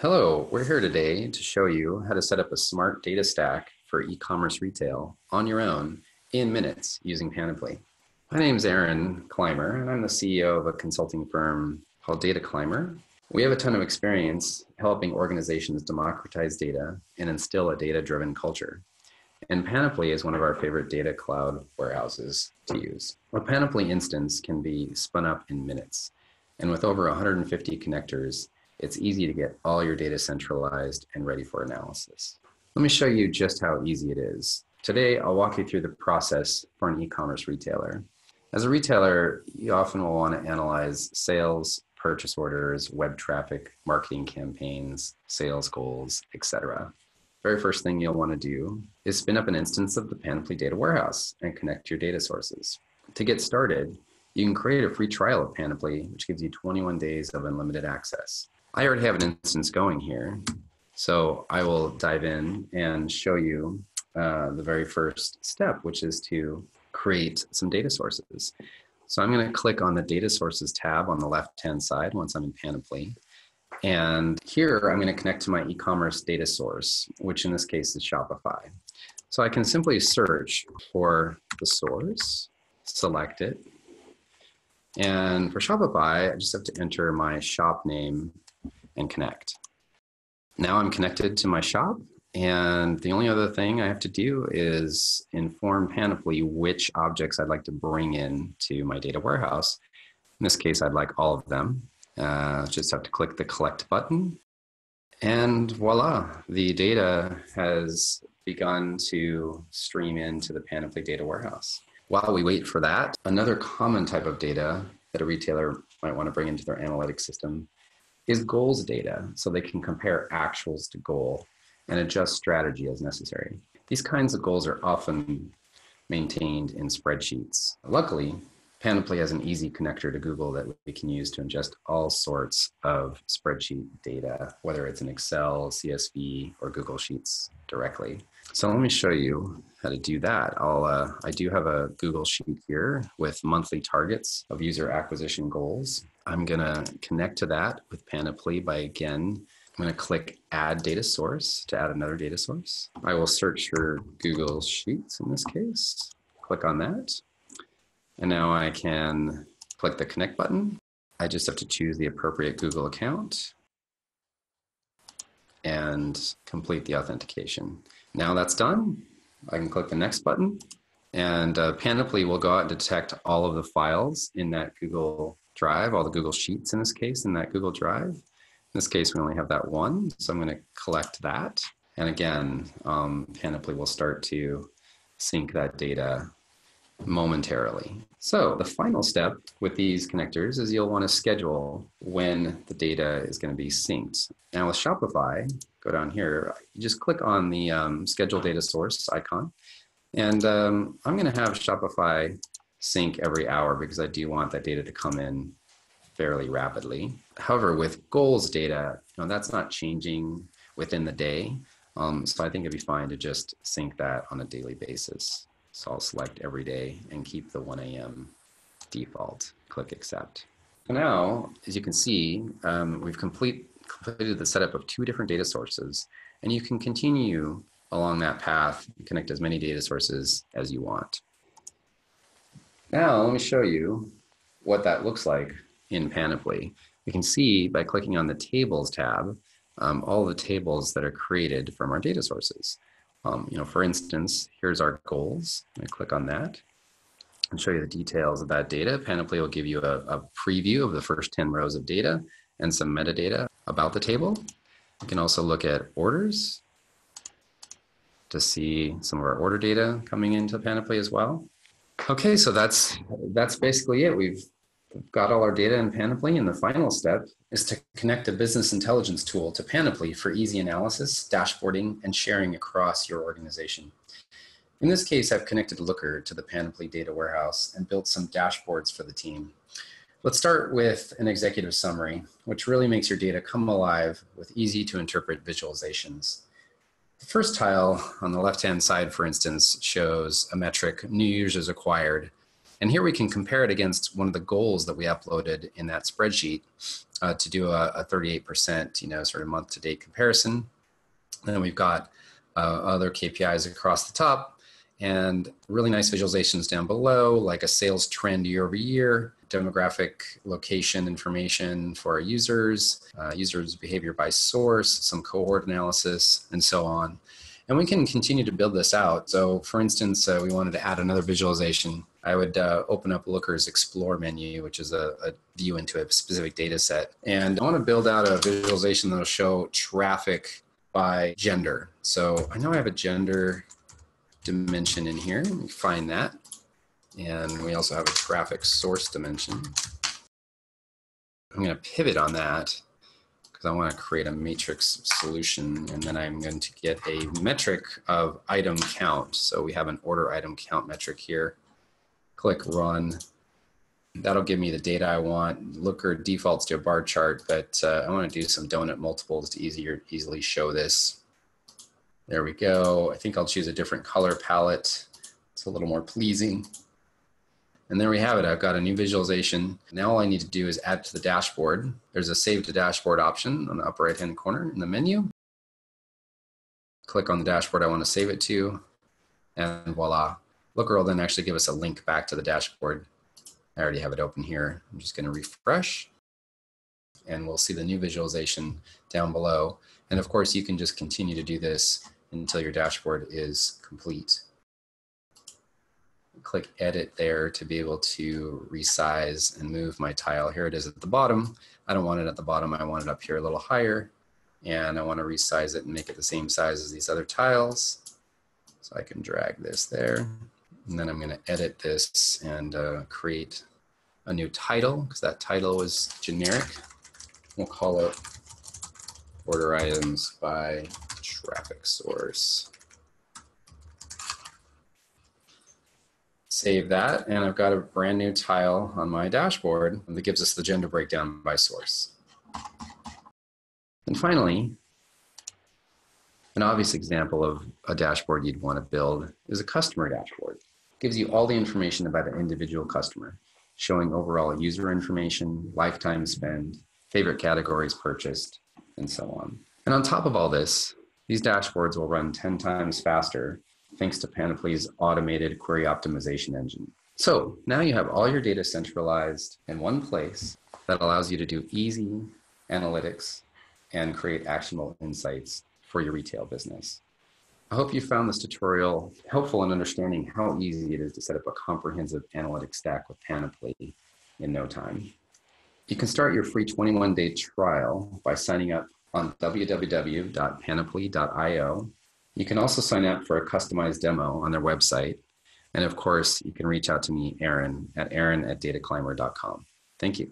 Hello, we're here today to show you how to set up a smart data stack for e-commerce retail on your own in minutes using Panoply. My name is Aaron Clymer, and I'm the CEO of a consulting firm called Data Clymer. We have a ton of experience helping organizations democratize data and instill a data-driven culture. And Panoply is one of our favorite data cloud warehouses to use. A Panoply instance can be spun up in minutes. And with over 150 connectors, it's easy to get all your data centralized and ready for analysis. Let me show you just how easy it is. Today, I'll walk you through the process for an e-commerce retailer. As a retailer, you often will want to analyze sales, purchase orders, web traffic, marketing campaigns, sales goals, etc. Very first thing you'll want to do is spin up an instance of the Panoply data warehouse and connect your data sources. To get started, you can create a free trial of Panoply, which gives you 21 days of unlimited access. I already have an instance going here. So I will dive in and show you uh, the very first step, which is to create some data sources. So I'm going to click on the data sources tab on the left-hand side once I'm in Panoply. And here I'm going to connect to my e-commerce data source, which in this case is Shopify. So I can simply search for the source, select it. And for Shopify, I just have to enter my shop name and connect. Now I'm connected to my shop, and the only other thing I have to do is inform Panoply which objects I'd like to bring in to my data warehouse. In this case, I'd like all of them. Uh, just have to click the collect button, and voila, the data has begun to stream into the Panoply data warehouse. While we wait for that, another common type of data that a retailer might want to bring into their analytics system is goals data so they can compare actuals to goal and adjust strategy as necessary. These kinds of goals are often maintained in spreadsheets. Luckily, Panoply has an easy connector to Google that we can use to ingest all sorts of spreadsheet data, whether it's in Excel, CSV, or Google Sheets directly. So let me show you how to do that. I'll, uh, I do have a Google Sheet here with monthly targets of user acquisition goals. I'm going to connect to that with Panoply by again, I'm going to click add data source to add another data source. I will search for Google Sheets in this case, click on that. And now I can click the connect button. I just have to choose the appropriate Google account and complete the authentication. Now that's done. I can click the next button and uh, Panoply will go out and detect all of the files in that Google Drive, all the Google Sheets in this case, in that Google Drive. In this case, we only have that one, so I'm going to collect that. And again, um, Panoply will start to sync that data momentarily. So the final step with these connectors is you'll want to schedule when the data is going to be synced. Now with Shopify, go down here, you just click on the um, schedule data source icon. And um, I'm going to have Shopify sync every hour because I do want that data to come in fairly rapidly. However, with goals data, you know, that's not changing within the day. Um, so I think it'd be fine to just sync that on a daily basis. So I'll select every day and keep the 1 a.m. default. Click accept. Now, as you can see, um, we've complete, completed the setup of two different data sources, and you can continue along that path, connect as many data sources as you want. Now, let me show you what that looks like in Panoply. We can see by clicking on the Tables tab, um, all the tables that are created from our data sources. Um, you know, for instance, here's our goals. I click on that and show you the details of that data. Panoply will give you a, a preview of the first 10 rows of data and some metadata about the table. You can also look at orders to see some of our order data coming into Panoply as well. Okay, so that's that's basically it. We've got all our data in Panoply, and the final step is to connect a business intelligence tool to Panoply for easy analysis, dashboarding, and sharing across your organization. In this case, I've connected Looker to the Panoply data warehouse and built some dashboards for the team. Let's start with an executive summary, which really makes your data come alive with easy to interpret visualizations. The first tile on the left-hand side, for instance, shows a metric, new users acquired. And here we can compare it against one of the goals that we uploaded in that spreadsheet. uh, to do a, a 38%, you know, sort of month to date comparison. And then we've got uh, other KPIs across the top and really nice visualizations down below, like a sales trend year over year, demographic location information for our users, uh, users' behavior by source, some cohort analysis, and so on. And we can continue to build this out. So, for instance, uh, we wanted to add another visualization. I would uh, open up Looker's Explore menu, which is a, a, view into a specific data set. And I want to build out a visualization that will show traffic by gender. So I know I have a gender dimension in here. Find that. And we also have a traffic source dimension. I'm going to pivot on that because I want to create a matrix solution and then I'm going to get a metric of item count. So we have an order item count metric here. Click run. That'll give me the data I want. Looker defaults to a bar chart, but uh, I want to do some donut multiples to easier easily show this. There we go. I think I'll choose a different color palette. It's a little more pleasing. And there we have it. I've got a new visualization. Now all I need to do is add to the dashboard. There's a save to dashboard option on the upper right hand corner in the menu. Click on the dashboard I want to save it to. And voila. Looker will then actually give us a link back to the dashboard. I already have it open here. I'm just going to refresh. And we'll see the new visualization down below. And of course, you can just continue to do this until your dashboard is complete click edit there to be able to resize and move my tile. Here it is at the bottom. I don't want it at the bottom. I want it up here a little higher. And I want to resize it and make it the same size as these other tiles. So I can drag this there. And then I'm going to edit this and uh, create a new title because that title was generic. We'll call it order items by traffic source. save that, and I've got a brand new tile on my dashboard that gives us the gender breakdown by source. And finally, an obvious example of a dashboard you'd want to build is a customer dashboard. It gives you all the information about an individual customer, showing overall user information, lifetime spend, favorite categories purchased, and so on. And on top of all this, these dashboards will run 10 times faster thanks to Panoply's automated query optimization engine. So now you have all your data centralized in one place that allows you to do easy analytics and create actionable insights for your retail business. I hope you found this tutorial helpful in understanding how easy it is to set up a comprehensive analytics stack with Panoply in no time. You can start your free 21 day trial by signing up on www.panoply.io you can also sign up for a customized demo on their website. And of course, you can reach out to me, Aaron, at aaron at dataclymer.com. Thank you.